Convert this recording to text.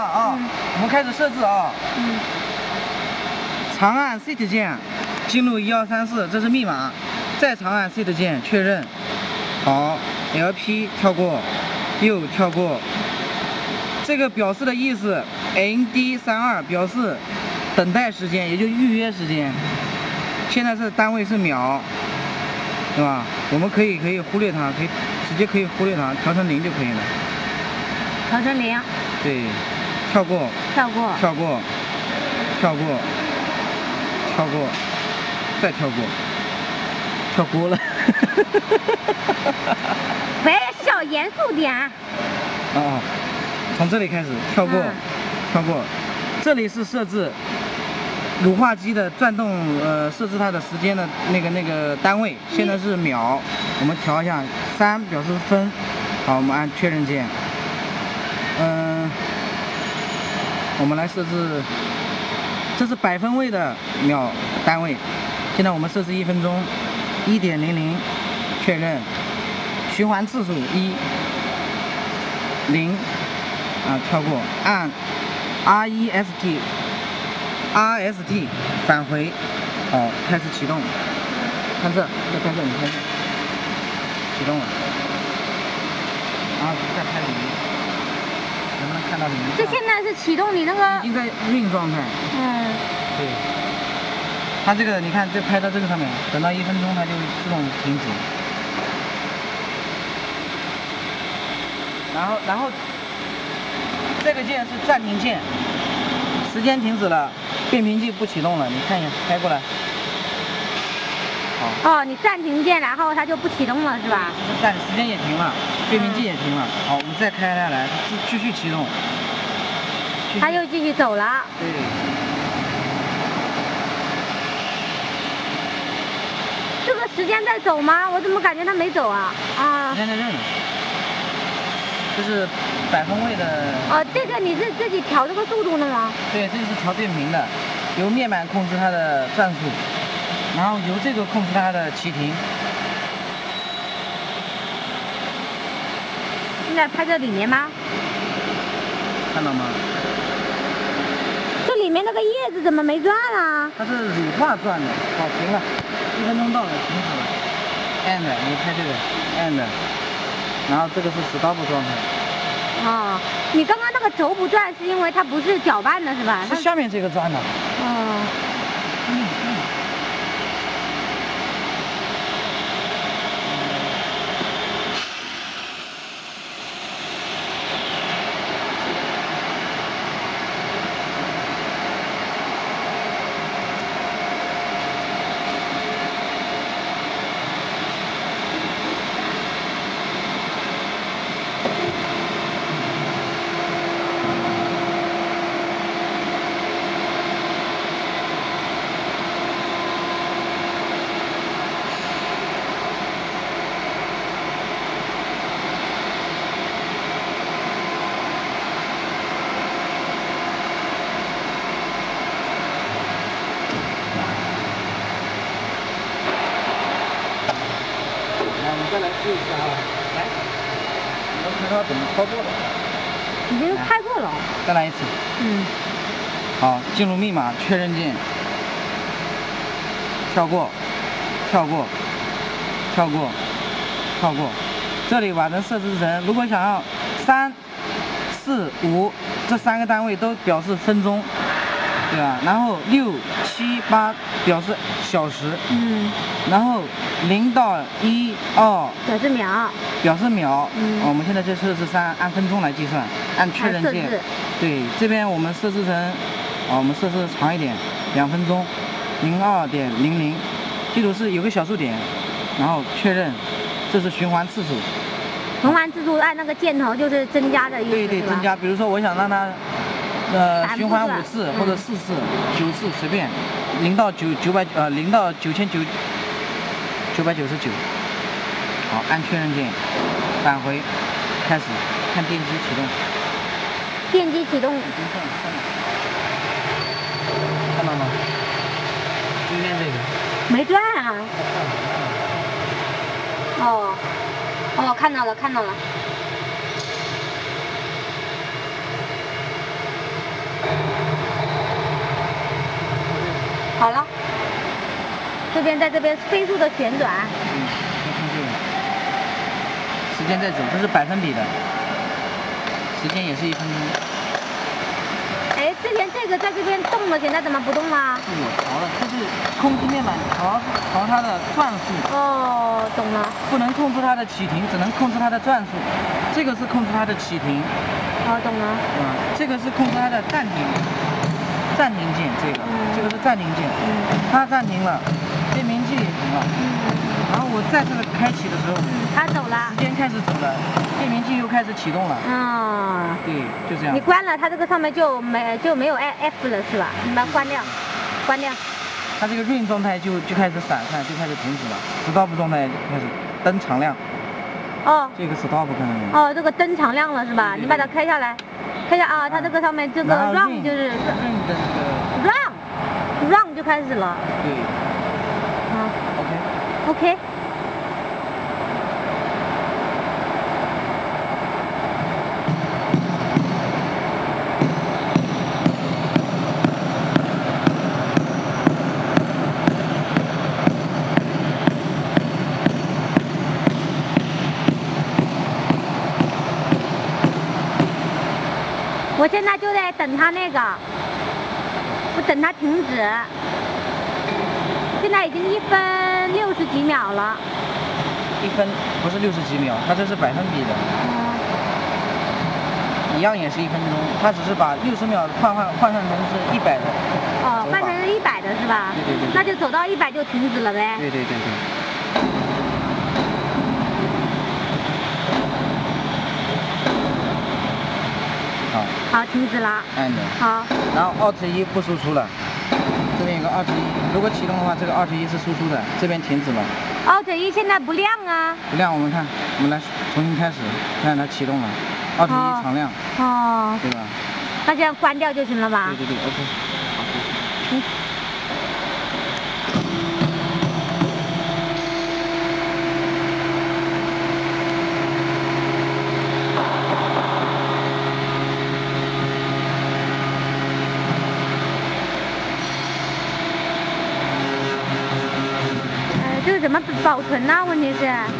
啊，我们开始设置啊。嗯。长按 ct 键，进入一二三四，这是密码。再长按 ct 键确认。好，LP 跳过，又跳过。这个表示的意思，ND 三二表示等待时间，也就预约时间。现在是单位是秒，对吧？我们可以可以忽略它，可以直接可以忽略它，调成零就可以了。调成零。对。跳过，跳过，跳过，跳过，跳过，再跳过，跳过了。喂，小严肃点。啊，从这里开始跳过，跳过。这里是设置乳化机的转动，呃，设置它的时间的那个那个单位，现在是秒，我们调一下，三表示分，好，我们按确认键。嗯。我们来设置这是百分位的秒单位。现在我们设置一分钟一点零零确认。循环次数一零啊跳过。按 R E S T R S T 返回好开始启动。看这再看这里看这。启动了。然后再拍里能不能看到里面？这现在是启动你那个？应该运状态。嗯。对。它这个你看，就拍到这个上面，等到一分钟它就自动停止。然后，然后这个键是暂停键，时间停止了，变频器不启动了。你看一下，拍过来。好。哦，你暂停键，然后它就不启动了，是吧？暂时间也停了。变频器也停了好我们再开下来继继续启动它又继续走了这个时间在走吗我怎么感觉它没走啊啊时间在这儿呢这是百分位的哦这个你是自己调这个速度的吗对这个是调变频的由面板控制它的转速然后由这个控制它的启停在拍这里面吗？看到吗？这里面那个叶子怎么没转了？它是乳化转的，好，停了，一分钟到了，停止了。按的，你拍这个，按的。然后这个是 stop 状态。哦，你刚刚那个轴不转是因为它不是搅拌的是吧？它下面这个转的。哦。再来试一下啊来你们看他怎么操作的？已经开过了再来一次。嗯。好进入密码确认键跳过跳过跳过跳过。这里把它设置成如果想要三四五这三个单位都表示分钟。对吧？然后六七八表示小时。嗯。然后零到一二表示秒。表示秒。嗯。我们现在这测试三按分钟来计算按确认键。对这边我们设置成啊我们设置长一点两分钟。零二点零零。记住是有个小数点然后确认这是循环次数。循环次数按那个箭头就是增加的意思对对增加。比如说我想让它呃，循环五次或者四次、九次随便，零到九九百呃零到九千九九百九十九。好，按确认键，返回，开始，看电机启动。电机启动。看到吗？中间这个。没断啊。哦，哦，看到了，看到了。好了，这边在这边飞速的旋转，时间在走，这是百分比的，时间也是一分钟。哎，之前这个在这边动了，现在怎么不动了？是我调了，这是控制面板调调它的转速，哦，懂了。不能控制它的启停，只能控制它的转速。这个是控制它的启停，哦，懂了。嗯，这个是控制它的暂停，暂停键，这个，嗯这个是暂停键，嗯它暂停了，变鸣器也停了，嗯然后我再次的开启的时候，它，走了时。间开始走了，变鸣器又开始启动了，嗯。对，就这样你。关了，它这个上面就没就没有 F F 了是吧？你把它关掉，关掉。它这个 rain 状态就就开始闪，散就开始停止了，stop 状态就开始灯常亮，哦这个 stop 看到没有？哦，这个灯常亮了是吧？你把它开下来，开下啊，它这个上面这个 run 就是 run run 就开始了。对啊，OK。，OK。我现在就在等它那个，我等它停止。现在已经一分六十几秒了。一分不是六十几秒，它这是百分比的，嗯，一样也是一分钟，它只是把六十秒换换换算成是一百的。哦，换成是一百的是吧？对对对对那就走到一百就停止了呗。对对对对。好，停止了。按的，好，然后二十一不输出了，这边有个二十一，如果启动的话，这个二十一是输出的，这边停止了，二十一现在不亮啊。不亮我们看，我们来重新开始，看它启动了，Alt 哦一常亮，哦，对吧？那这样关掉就行了吧对？对对，OK，好，谢谢。嗯。怎么保存呢？问题是。